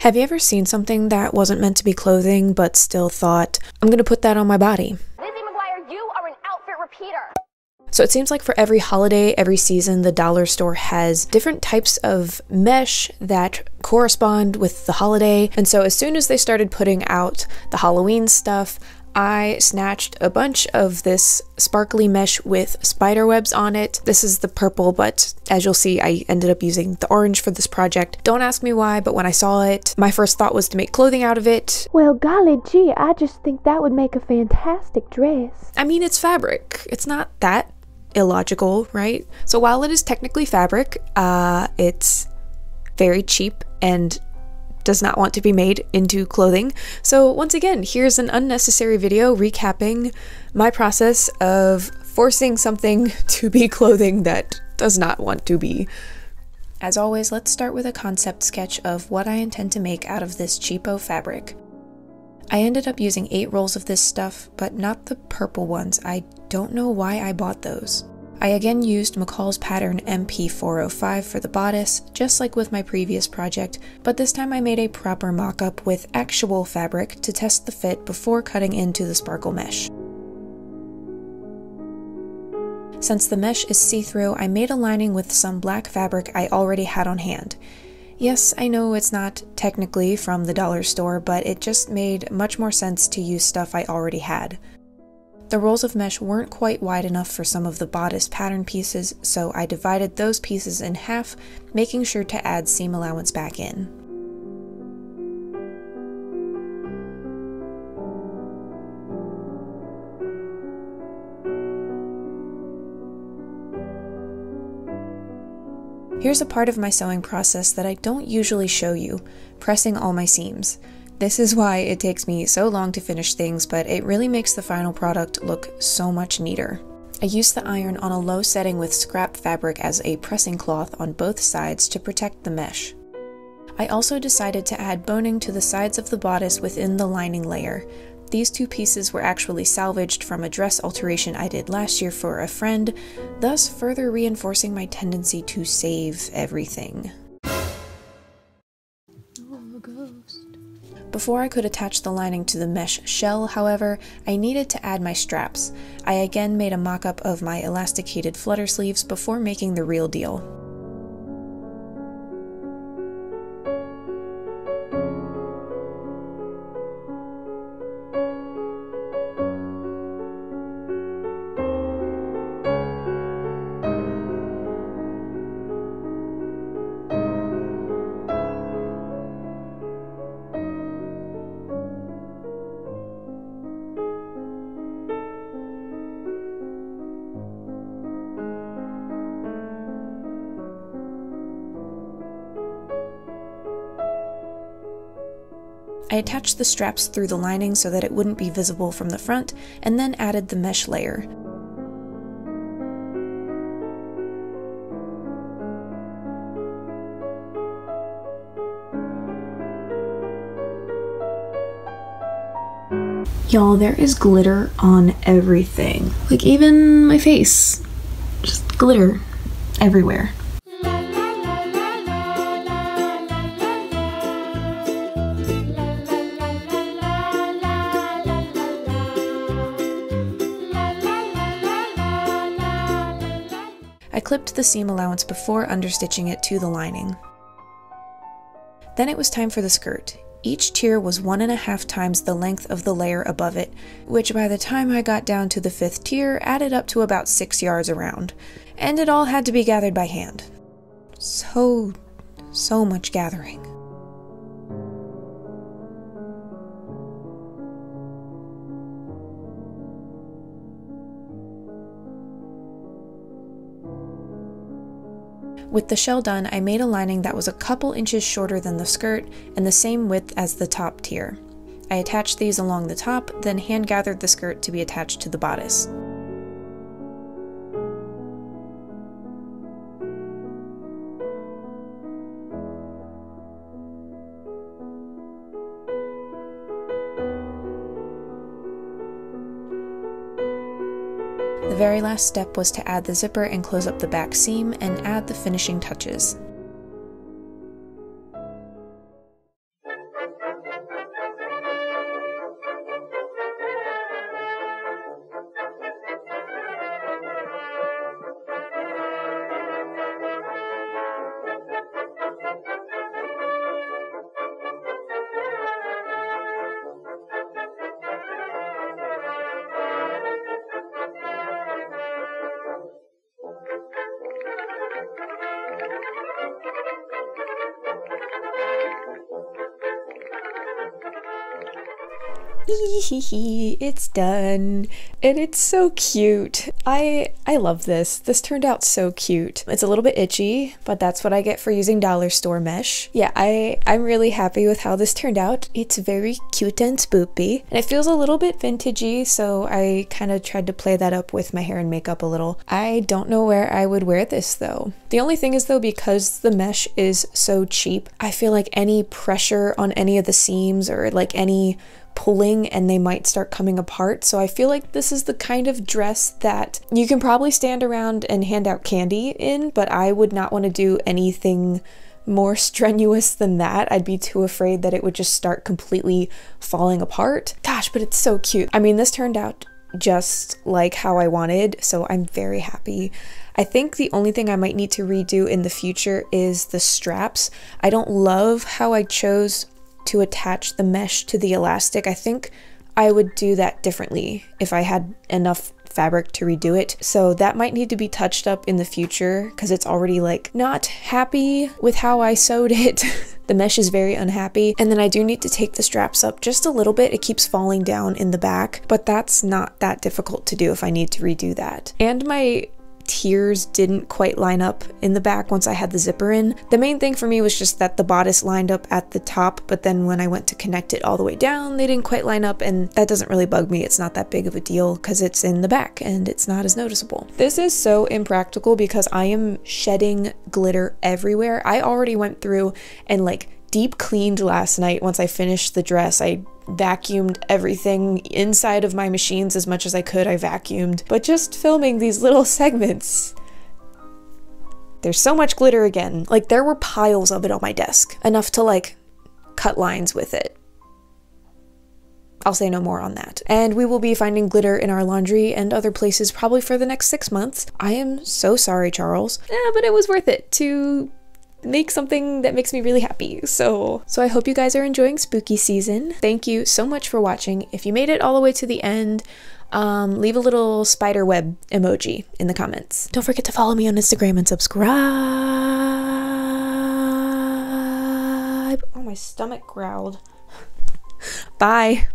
Have you ever seen something that wasn't meant to be clothing but still thought, I'm gonna put that on my body? Lizzie McGuire, you are an outfit repeater. So it seems like for every holiday, every season, the dollar store has different types of mesh that correspond with the holiday. And so as soon as they started putting out the Halloween stuff, I snatched a bunch of this sparkly mesh with spider webs on it. This is the purple, but as you'll see, I ended up using the orange for this project. Don't ask me why, but when I saw it, my first thought was to make clothing out of it. Well, golly gee, I just think that would make a fantastic dress. I mean, it's fabric. It's not that illogical, right? So while it is technically fabric, uh, it's very cheap and does not want to be made into clothing. So once again, here's an unnecessary video recapping my process of forcing something to be clothing that does not want to be. As always, let's start with a concept sketch of what I intend to make out of this cheapo fabric. I ended up using 8 rolls of this stuff, but not the purple ones. I don't know why I bought those. I again used McCall's pattern MP405 for the bodice, just like with my previous project, but this time I made a proper mock-up with actual fabric to test the fit before cutting into the sparkle mesh. Since the mesh is see-through, I made a lining with some black fabric I already had on hand. Yes, I know it's not technically from the dollar store, but it just made much more sense to use stuff I already had. The rolls of mesh weren't quite wide enough for some of the bodice pattern pieces, so I divided those pieces in half, making sure to add seam allowance back in. Here's a part of my sewing process that I don't usually show you, pressing all my seams. This is why it takes me so long to finish things, but it really makes the final product look so much neater. I used the iron on a low setting with scrap fabric as a pressing cloth on both sides to protect the mesh. I also decided to add boning to the sides of the bodice within the lining layer. These two pieces were actually salvaged from a dress alteration I did last year for a friend, thus further reinforcing my tendency to save everything. Before I could attach the lining to the mesh shell, however, I needed to add my straps. I again made a mock-up of my elasticated flutter sleeves before making the real deal. I attached the straps through the lining so that it wouldn't be visible from the front, and then added the mesh layer. Y'all, there is glitter on everything. Like, even my face. Just glitter everywhere. Clipped the seam allowance before understitching it to the lining. Then it was time for the skirt. Each tier was one and a half times the length of the layer above it, which by the time I got down to the fifth tier added up to about six yards around, and it all had to be gathered by hand. So, so much gathering. With the shell done, I made a lining that was a couple inches shorter than the skirt and the same width as the top tier. I attached these along the top, then hand gathered the skirt to be attached to the bodice. Very last step was to add the zipper and close up the back seam and add the finishing touches. it's done. And it's so cute. I i love this. This turned out so cute. It's a little bit itchy but that's what i get for using dollar store mesh. Yeah i i'm really happy with how this turned out. It's very cute and spoopy. And it feels a little bit vintagey so i kind of tried to play that up with my hair and makeup a little. I don't know where i would wear this though. The only thing is though because the mesh is so cheap i feel like any pressure on any of the seams or like any pulling and they might start coming apart. So I feel like this is the kind of dress that you can probably stand around and hand out candy in, but I would not want to do anything more strenuous than that. I'd be too afraid that it would just start completely falling apart. Gosh, but it's so cute. I mean, this turned out just like how I wanted, so I'm very happy. I think the only thing I might need to redo in the future is the straps. I don't love how I chose to attach the mesh to the elastic. I think I would do that differently if I had enough fabric to redo it. So that might need to be touched up in the future because it's already like not happy with how I sewed it. the mesh is very unhappy. And then I do need to take the straps up just a little bit. It keeps falling down in the back, but that's not that difficult to do if I need to redo that. And my tiers didn't quite line up in the back once I had the zipper in. The main thing for me was just that the bodice lined up at the top, but then when I went to connect it all the way down, they didn't quite line up, and that doesn't really bug me. It's not that big of a deal because it's in the back and it's not as noticeable. This is so impractical because I am shedding glitter everywhere. I already went through and like deep cleaned last night once I finished the dress. I vacuumed everything inside of my machines as much as I could. I vacuumed. But just filming these little segments, there's so much glitter again. Like, there were piles of it on my desk, enough to like cut lines with it. I'll say no more on that. And we will be finding glitter in our laundry and other places probably for the next six months. I am so sorry, Charles. Yeah, but it was worth it to make something that makes me really happy. So, so I hope you guys are enjoying spooky season. Thank you so much for watching. If you made it all the way to the end, um, leave a little spider web emoji in the comments. Don't forget to follow me on Instagram and subscribe. Oh, my stomach growled. Bye.